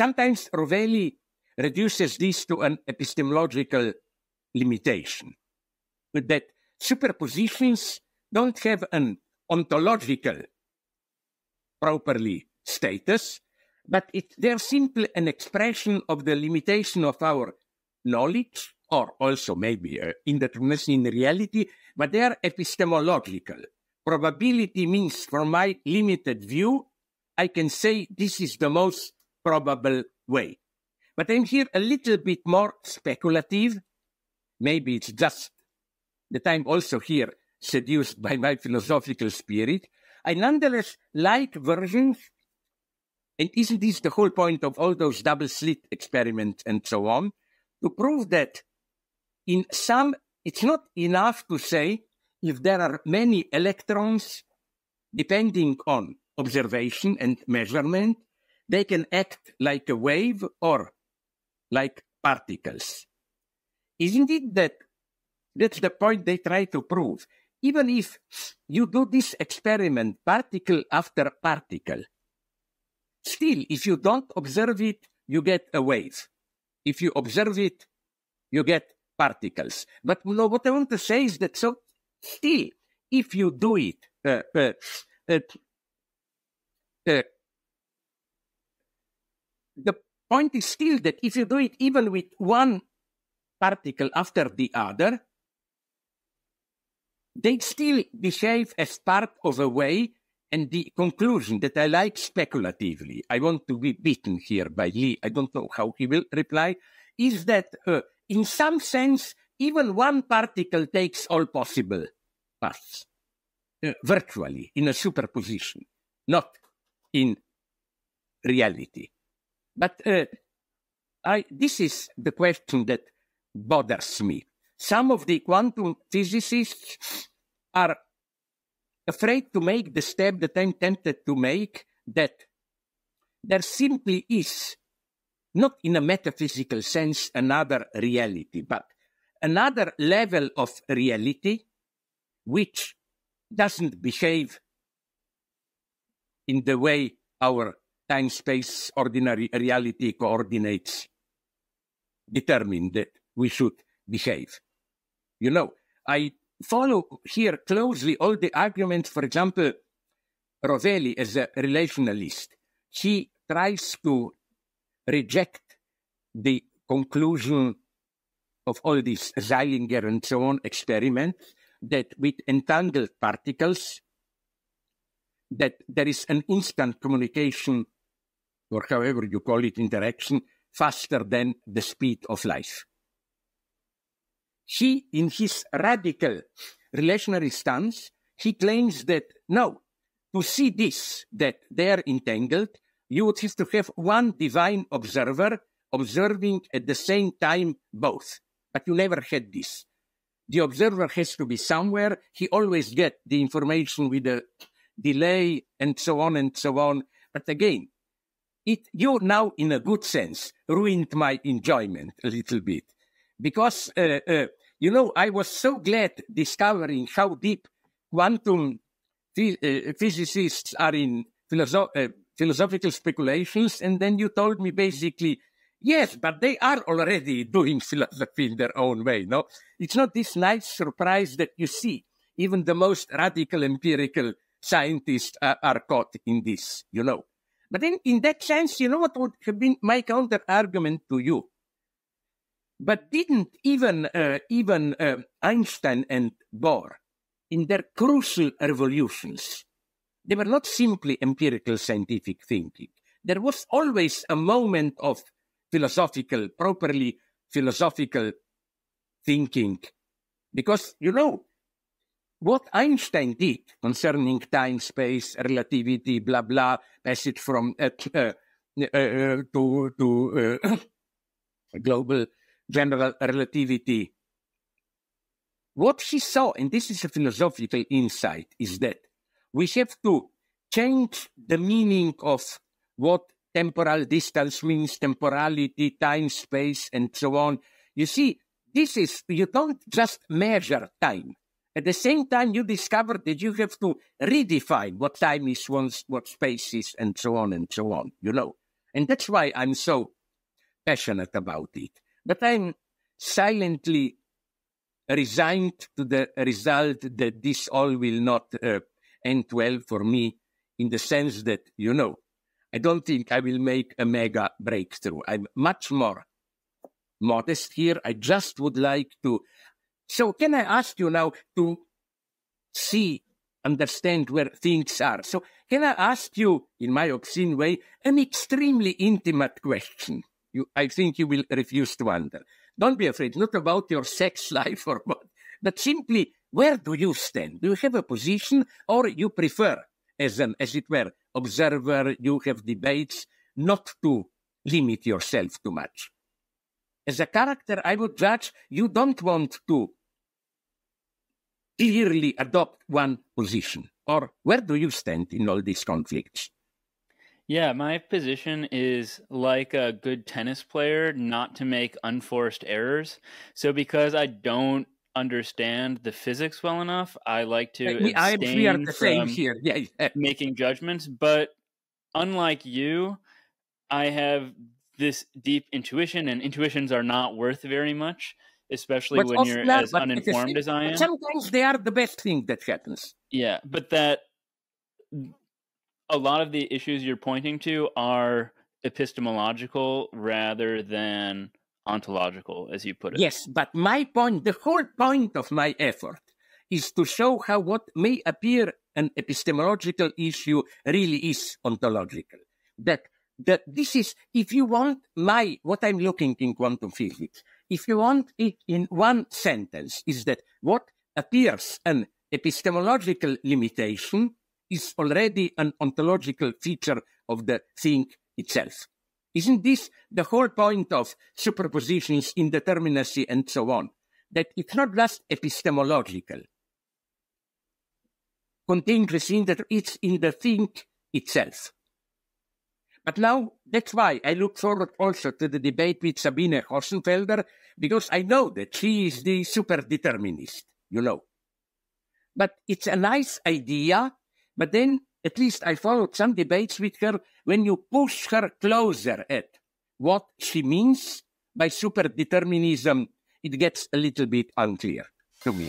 sometimes Rovelli reduces this to an epistemological limitation, that superpositions don't have an ontological properly status, but it, they're simply an expression of the limitation of our knowledge, or also maybe uh, indeterminacy in reality, but they are epistemological. Probability means, from my limited view, I can say this is the most probable way. But I'm here a little bit more speculative. Maybe it's just that I'm also here seduced by my philosophical spirit. I nonetheless like versions and isn't this the whole point of all those double slit experiments and so on? To prove that in some, it's not enough to say if there are many electrons, depending on observation and measurement, they can act like a wave or like particles. Isn't it that that's the point they try to prove? Even if you do this experiment particle after particle, Still, if you don't observe it, you get a wave. If you observe it, you get particles. But you know, what I want to say is that so still, if you do it, uh, uh, uh, uh, the point is still that if you do it even with one particle after the other, they still behave as part of a way and the conclusion that I like speculatively, I want to be beaten here by Lee, I don't know how he will reply, is that uh, in some sense, even one particle takes all possible paths, uh, virtually, in a superposition, not in reality. But uh, I, this is the question that bothers me. Some of the quantum physicists are afraid to make the step that I'm tempted to make, that there simply is, not in a metaphysical sense, another reality, but another level of reality which doesn't behave in the way our time space ordinary reality coordinates determine that we should behave. You know, I follow here closely all the arguments. For example, Rovelli is a relationalist. He tries to reject the conclusion of all these Zeilinger and so on experiments that with entangled particles that there is an instant communication or however you call it interaction faster than the speed of light he, in his radical relationary stance, he claims that no, to see this, that they are entangled, you would have to have one divine observer observing at the same time both. But you never had this. The observer has to be somewhere. He always get the information with a delay and so on and so on. But again, it, you now, in a good sense, ruined my enjoyment a little bit because uh, uh, you know, I was so glad discovering how deep quantum uh, physicists are in philosoph uh, philosophical speculations, and then you told me basically, yes, but they are already doing philosophy in their own way. No, it's not this nice surprise that you see. Even the most radical empirical scientists are caught in this, you know. But in, in that sense, you know what would have been my counter argument to you? But didn't even uh, even uh, Einstein and Bohr, in their crucial revolutions, they were not simply empirical scientific thinking. There was always a moment of philosophical, properly philosophical thinking, because you know what Einstein did concerning time, space, relativity, blah blah, passage from uh, uh, uh to to uh, global general relativity. What he saw, and this is a philosophical insight, is that we have to change the meaning of what temporal distance means, temporality, time, space, and so on. You see, this is, you don't just measure time. At the same time, you discover that you have to redefine what time is, what space is, and so on and so on, you know. And that's why I'm so passionate about it. But I'm silently resigned to the result that this all will not uh, end well for me in the sense that, you know, I don't think I will make a mega breakthrough. I'm much more modest here. I just would like to. So, can I ask you now to see, understand where things are? So, can I ask you, in my obscene way, an extremely intimate question? You, I think you will refuse to answer. Don't be afraid, not about your sex life or what, but simply where do you stand? Do you have a position or you prefer, as an, as it were, observer, you have debates, not to limit yourself too much? As a character, I would judge you don't want to clearly adopt one position. Or where do you stand in all these conflicts? Yeah, my position is like a good tennis player, not to make unforced errors. So because I don't understand the physics well enough, I like to I, we are the same here. Yeah, making judgments. But unlike you, I have this deep intuition, and intuitions are not worth very much, especially but when you're as uninformed as I am. Sometimes they are the best thing that happens. Yeah, but that mm, a lot of the issues you're pointing to are epistemological rather than ontological, as you put it. Yes, but my point, the whole point of my effort, is to show how what may appear an epistemological issue really is ontological. That that this is, if you want my what I'm looking in quantum physics, if you want it in one sentence, is that what appears an epistemological limitation is already an ontological feature of the thing itself. Isn't this the whole point of superpositions, indeterminacy, and so on? That it's not just epistemological. Contingency that it's in the thing itself. But now, that's why I look forward also to the debate with Sabine Hossenfelder, because I know that she is the super determinist, you know. But it's a nice idea but then at least I followed some debates with her when you push her closer at what she means by super determinism, it gets a little bit unclear to me.